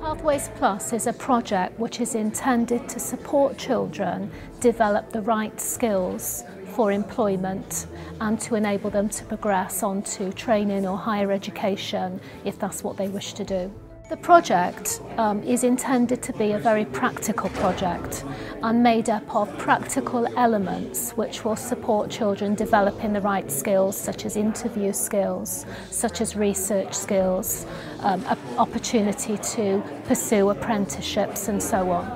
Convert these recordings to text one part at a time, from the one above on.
Pathways Plus is a project which is intended to support children develop the right skills for employment and to enable them to progress onto training or higher education if that's what they wish to do. The project um, is intended to be a very practical project and made up of practical elements which will support children developing the right skills such as interview skills, such as research skills, um, opportunity to pursue apprenticeships and so on.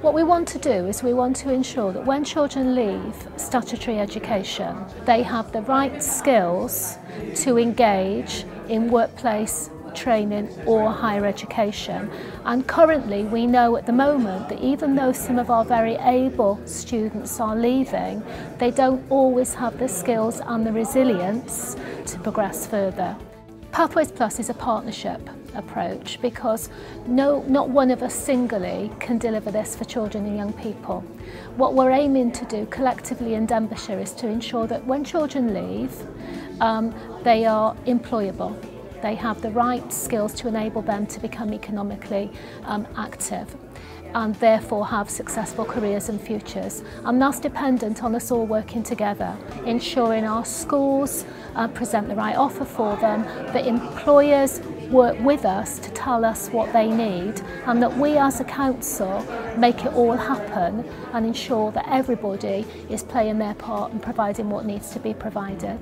What we want to do is we want to ensure that when children leave statutory education, they have the right skills to engage in workplace training or higher education. And currently we know at the moment that even though some of our very able students are leaving, they don't always have the skills and the resilience to progress further. Pathways Plus is a partnership approach because no, not one of us singly can deliver this for children and young people. What we're aiming to do collectively in Denbighshire is to ensure that when children leave, um, they are employable they have the right skills to enable them to become economically um, active and therefore have successful careers and futures. And that's dependent on us all working together, ensuring our schools uh, present the right offer for them, that employers work with us to tell us what they need and that we as a council make it all happen and ensure that everybody is playing their part and providing what needs to be provided.